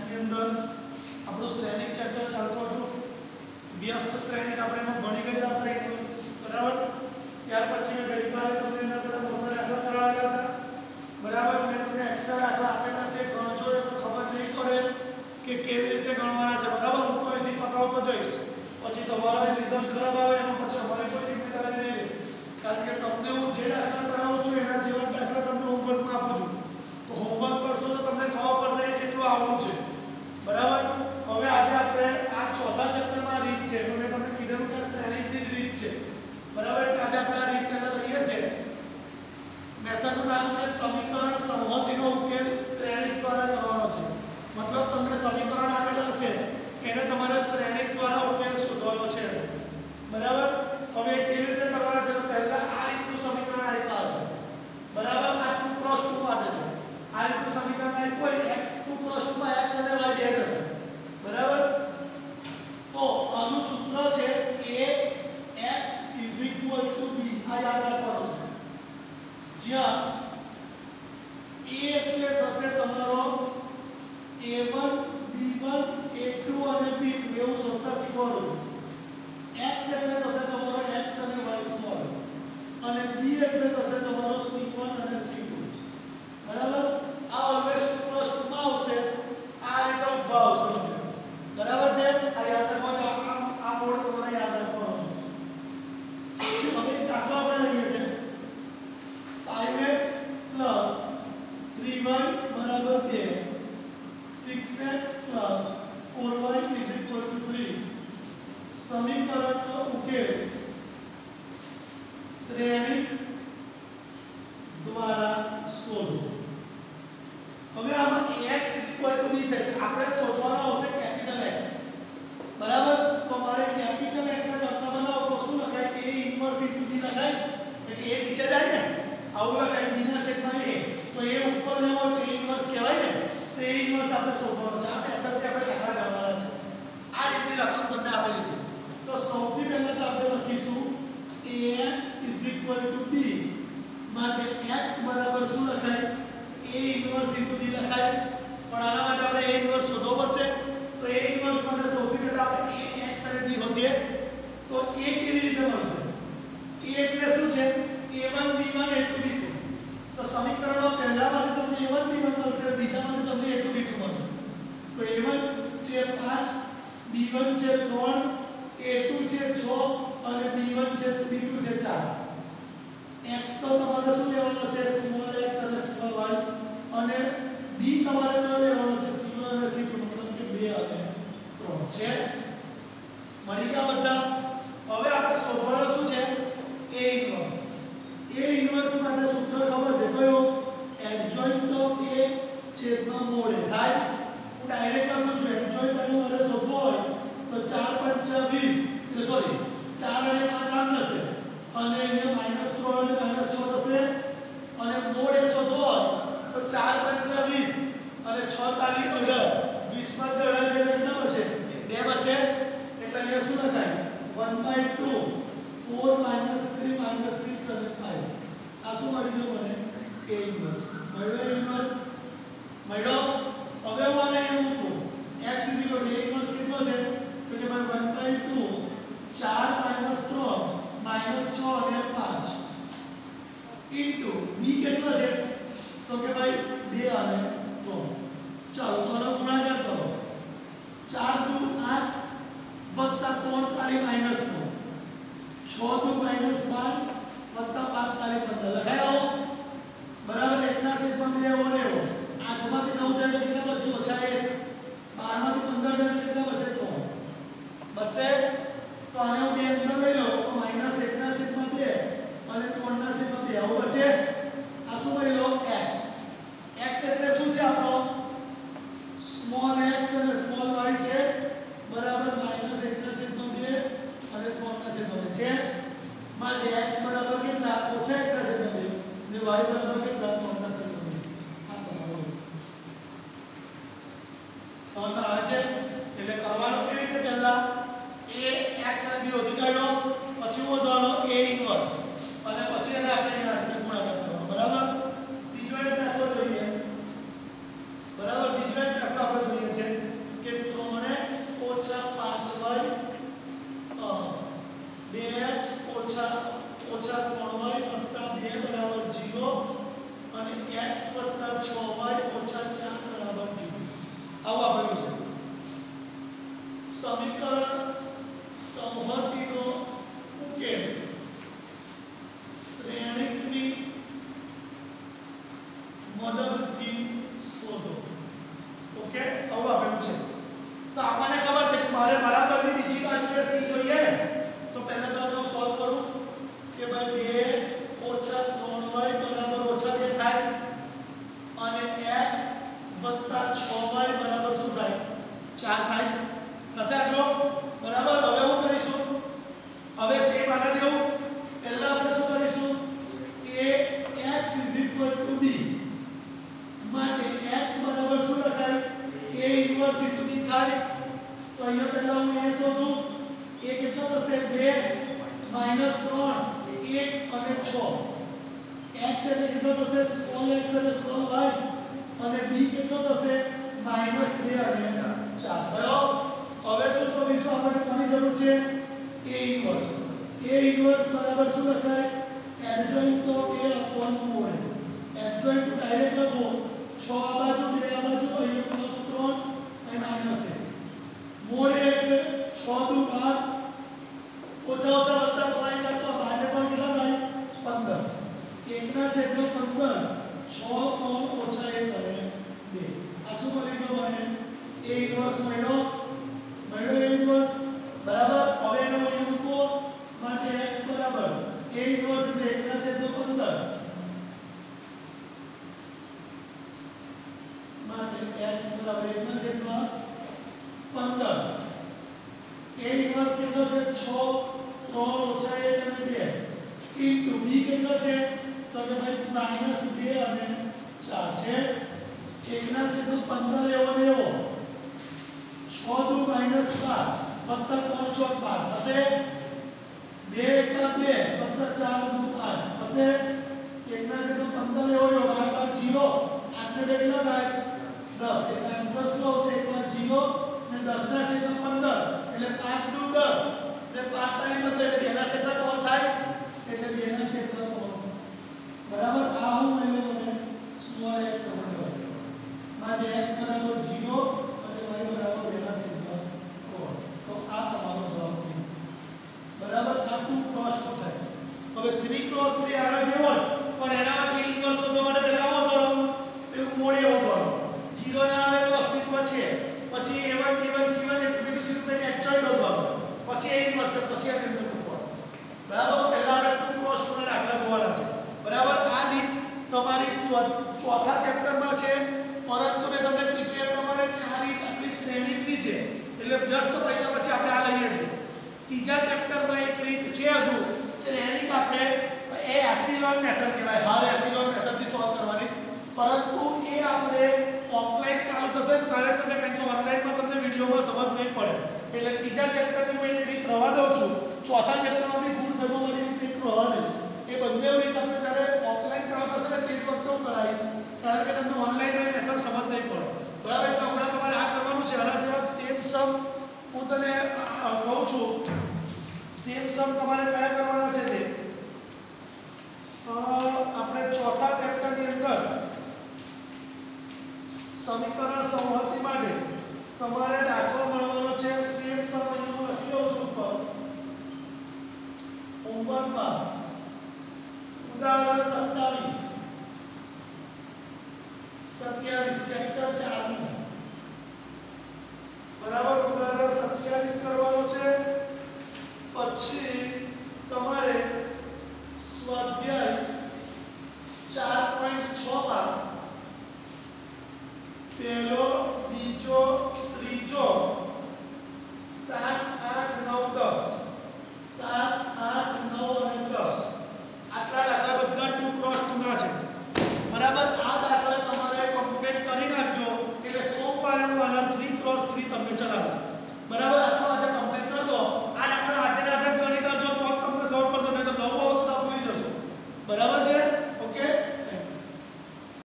ની અંદર આપણું શ્રેણિક ચેપ્ટર ચાલતો હતું. વ્યસ્ત શ્રેણિક આપણે એમાં ભણી ગયા હતા એક બરાબર? ત્યાર પછી મેં ગઈકાલે તમને એના બધા મોટા દાખલા કરાવ્યા હતા. બરાબર? મેં તમને એક્સ્ટ્રા દાખલા આપેલા છે. ગણજો તો ખબર નહીં પડે કે કેવી રીતે ગણવાના છે. બરાબર? હું તો અહીંથી પકડતો જઈશ. પછી તમારા રિઝલ્ટ ખરાબ આવે, એમાં પછી અમારે કોઈ જિમ્મેદારી નહીં કારણ કે તમને હું જે દાખલા કરાવું છું, એના જેવા દાખલા તમને હોમવર્કમાં આપું છું. તો હોમવર્ક કરશો તો તમને ખબર પડશે કેટલું આવડું છે બરાબર હવે આજે આપણે આ ચોથા ચેપ્ટરમાં રીત છે તો મેં તમને કીધું કે શ્રેણીની જ રીત છે બરાબર એટલે આજે આપણે આ રીત પહેલા લઈએ છીએ મેથડનું નામ છે સમીકરણ સંહતિનો ઉકેલ શ્રેણિક દ્વારા કરવાનો છે મતલબ તમને સમીકરણ આપેલા હશે એને તમારે શ્રેણિક દ્વારા ઉકેલ શોધવાનો છે બરાબર હવે એ કેવી રીતે કરવાના છે તો પહેલા આ રીતનું સમીકરણ આપ્યા હશે બરાબર આ 2 2 માટે છે આ રીતનું સમીકરણ આપ્યું હોય x 2 2 માં x અને y બે જ હશે બરાબર તો આનું સૂત્ર છે a x b આ યાદ રાખવાનું છે જ્યાં a એટલે થશે તમારો a1 b1 a2 અને b2 એવું શોધતા શીખવાનું છે x એટલે થશે તમારો x અને y સ્મોલ અને b એટલે થશે તમારો c1 અને c2 બરાબર આ ઓલવેઝ પ્લસ 2 માં આવશે આ રીતે ઊભા આવશે તમને. બરાબર છે આ યાદ રાખવાનું આ આ મોડ તમારે યાદ રાખવાનો છે હવે એક દાખલો આપણે લઈએ છીએ 5x 3y બરાબર 2 6x 4y 3 સમીકરણનો ઉકેલ શ્રેણિક દ્વારા શોધો હવે આમાં ax b થશે આપણે શોધવાનો આવશે કેપિટલ x બરાબર તો મારે કેપિટલ x ને કરતા બનાવો તો શું લખાય a ઇન્વર્સ ઇન્ટુ b લખાય એટલે કે a નીચે જાય ને કાઈ બીના છેદમાં a તો એ ઉપર ન હોય તો ઇન્વર્સ કહેવાય ને? તો એ ઇન્વર્સ આપણે શોધવાનો છે. આ મેથડથી આપણે દાખલા ગણવાના છે. આ રીતની રકમ તમને આપેલી છે. તો સૌથી પહેલા તો આપણે લખીશું ax b. માટે x બરાબર શું લખાય? A ઇન્વર્સ b લખાય. પણ આના માટે આપણે a ઇન્વર્સ શોધવો પડશે. તો a ઇન્વર્સ માટે સૌથી પહેલા આપણે a, x અને b હોતી તો a કેવી રીતે મળશે a એટલે શું છે? A1 b1 a2 b2 તો. સમીકરણનો પહેલામાંથી તમને a1 b1 મળશે, બીજામાંથી તમને a2 b2 મળશે. તો a1 છે 5 b1 છે 3 a2 છે 6 અને b1 છે b2 છે 4 x તો તમારે શું લેવાનો છે? સ્મોલ x અને સ્મોલ અને b તમારે કયો લેવાનો છે? c1 અને c2 મતલબ કે 2 અને 3 છે? મળી ગયા બધા હવે આપણે શોધવાનું શું છે a ઇન્વર્સ a ઇન્વર્સ માટે સૂત્ર ખબર છે કયો એડજોઇન્ટ ઓફ a છેદમાં મોડ a થાય હું ડાયરેક્ટ લખું છું એડજોઇન્ટ અને મારે શોધવો હોય તો 4 પંચા 20 એટલે સોરી 4 અને 5 આમ થશે અને અહીંયા માઇનસ 3 અને માઇનસ 6 થશે અને મોડ એ શોધવો હોય તો 4 પંચા 20 અને 6 તાલી 18 20 માં 18 એટલે કેટલા બચે બે બચે એટલે અહીંયા શું લખાય 1 by 2 4 minus 3 minus 6 અને 5 આ શું મળી ગયું મને? A ઇન્વર્સ મળ્યો ઇન્વર્સ મળ્યો હવે હું આને અહીં મૂકું x a ઇન્વર્સ કેટલો છે તો કે ભાઈ 1 by 2 4 minus 3 minus 6 અને 5 ઇન્ટુ b કેટલો છે તો કે ભાઈ 2 અને 3 ચાલો તો આનો ગુણાકાર કરો 4 દુ 8 વત્તા 3 તારી માઇનસ 9 6 દુ માઇનસ 12 વત્તા 5 તારી 15 લખાયો બરાબર એકના છેદમાં બે એવો ને એવો આઠમાંથી નવ જાય કેટલા બચે ઓછા એક બારમાંથી પંદર જાય કેટલા બચે તો બચે તો આને હું બે અંદર લઈ લઉં તો માઇનસ એકના છેદમાં બે અને ત્રણના છેદમાં બે આવું બચે આ શું લઈ લો x x એટલે શું છે આપણો સ્મોલ x અને સ્મોલ y છે બરાબર માઇનસ એકના છેદમાં બે અને ત્રણના છેદમાં બે છે માટે x બરાબર કેટલા ઓછા એકના છેદમાં અને y બરાબર કેટલા ત્રણના છેદમાં બે આ તમારો સમજમાં આવે છે એટલે કરવાનું કેવી રીતે પહેલા a x અને b શોધી કાઢો પછી વધવાનો a ઇન્વર્સ અને પછી એને આપણે એના રીતે ગુણાકાર કરવાનો બરાબર બીજો એક દાખલો જોઈએ બરાબર બીજો એક દાખલો આપણે જોઈએ છે ઓછા 3y વત્તા 2 બરાબર 0 અને x વત્તા 6y ઓછા 4 બરાબર 0 આવું આપેલું છે સમીકરણ સંહતિનો ઉકેલ શ્રેણિકની મદદથી શોધો ઓકે આવું આપેલું છે તો આપણને ખબર છે કે મારે બરાબરની બીજી બાજુએ c જોઈએ ને તો પહેલા તો આપણે સોલ્વ કરું કે ભાઈ 2x 3y બરાબર ઓછા 2 થાય અને x 6y બરાબર શું થાય 4 થાય થશે આટલો બરાબર હવે શું કરીશું હવે સેમ આના જેવું પહેલા આપણે શું કરીશું કે x b માટે x બરાબર શું લખાય a ઇન્વર્સ ઇન્ટુ b થાય તો અહીંયા પહેલા હું a શોધું a કેટલો થશે 2 3 1 અને 6 x એટલે કેટલો થશે સ્મોલ x અને સ્મોલ y અને b કેટલો થશે -2 અને 4 બરાબર હવે શું શોધીશું આપણે કોની જરૂર છે a ઇન્વર્સ a ઇન્વર્સ બરાબર શું લખાય adjoint of a upon mod adjoint direct લખો 6 આ બાજુ 2 આ બાજુ અહીંયા પ્લસ 3 અને માઇનસ 1 મોડ એટલે 6 દુ 12 ઓછા ઓછા વત્તા 3 કાં તો 12 ને 3 કેટલા થાય 15 એકના છેદનો 15 6 3 ઓછા 1 અને 2 આ શું મળી ગયું મને a ઇન્વર્સ મળ્યો મળ્યો a ઇન્વર્સ બરાબર હવે એનો અહીં મૂકો માટે x બરાબર a ઇન્વર્સ એટલે એકના છેદનો 15 માટે x બરાબર એકના છેદમાં 15 a ઇન્વર્સ કેટલો છે 6 3 ઓછા 1 અને 2 ઇન્ટુ b કેટલો છે તો ભાઈ માઇનસ 2 અને 4 છે? એકના છેદનો 15 લેવો લેવો એવો. 6 દુ માઇનસ 12 વત્તા 5 6 12 થશે? 2 એકલા 2 વત્તા 4 દુ 8 થશે? એકના છેદનો 15 લેવો લેવો 12 બાર 0 8 ને 2 કેટલા થાય? 10 એટલે આન્સર શું આવશે? એકલા 0 ને 10 ના છેદમાં 15 એટલે 5 દુ 10 એટલે 5 ના 15 એટલે 2 ના છેદમાં કોણ થાય? એટલે 2 ના છેદમાં બરાબર આ હું મેં મને સ્મોલ x સમજ્યો માટે x બરાબર 0 અને y બરાબર 2 ના છેદમાં કોણ તો આ તમારો જવાબ છે બરાબર આ ટુ ક્રોસ ટુ થાય હવે 3 ક્રોસ 3 આના જેવો જ પણ એના માટે ઇન્વર્સ શોધવા માટે પહેલા આવો કરો પેલું મોડે આવો કરો 0 ના આવે તો અસ્તિત્વ છે પછી a1 b1 c1 એટલે બીજું સીધું થઈને એક્ચુઅલ શોધવાનું પછી a ઇન્વર્સ પછી આ બિંદુ મૂકવાનું બરાબર પહેલા આપણે ટુ ક્રોસ ટુ ના દાખલા જોવાના છે બરાબર આ રીત તમારી ચોથા ચેપ્ટરમાં છે, પરંતુ મેં તમને કીધું એ પ્રમાણે આ રીત આપણી શ્રેણીની છે. એટલે જસ્ટ પહેલા પછી આપણે આ લઈએ છીએ. ત્રીજા ચેપ્ટરમાં એક રીત છે હજુ. શ્રેણી આપણે એ એસિલોન મેથડ કહેવાય. હાર એસિલોન મેથડથી સોલ્વ કરવાની છે. પરંતુ એ આપણે ઓફલાઈન ચાલુ થશે ત્યારે થશે કારણ કે ઓનલાઈનમાં તમને વિડીયોમાં સમજ નહીં પડે. એટલે ત્રીજા ચેપ્ટરની હું એક રીત રવા દઉં છું. ચોથા ચેપ્ટરમાં બી ગુણધર્મોવાળી રીત એક રવા દઈશ. એ બંને રીત આપણે જ્યારે ઓફલાઈન ચાલુ હશે ને તે જ વખતે હું કરાવીશ. કારણ કે તમને ઓનલાઈન મેથડ સમજ નહીં પડે. બરાબર? એટલે હમણાં તમારે આ કરવાનું છે. આના જેવા સેમ સમ હું તને કહું છું. સેમ સમ તમારે કયા કરવાના છે તે? આપણે ચોથા ચેપ્ટરની અંદર સમીકરણ સંહતિ માટે તમારે દાખલો મળવાનો છે સેમ સમ અહીં હું લખી દઉં છું ઉપર હોમવર્કમાં ઉદાહરણ સત્તાવીસ સત્યાવીસ ચેપ્ટર ચારનું બરાબર ઉદાહરણ સત્યાવીસ કરવાનો છે પછી